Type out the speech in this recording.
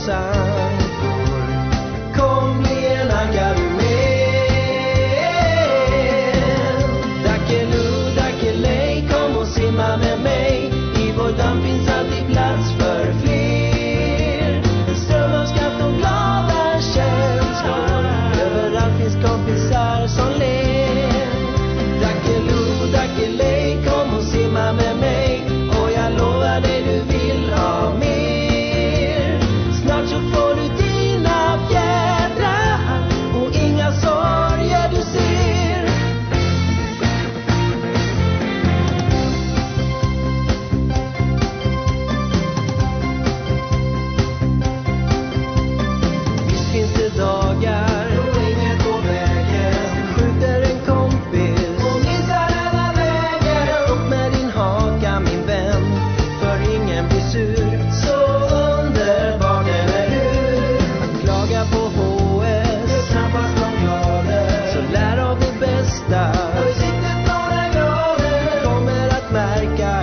pasar. my God.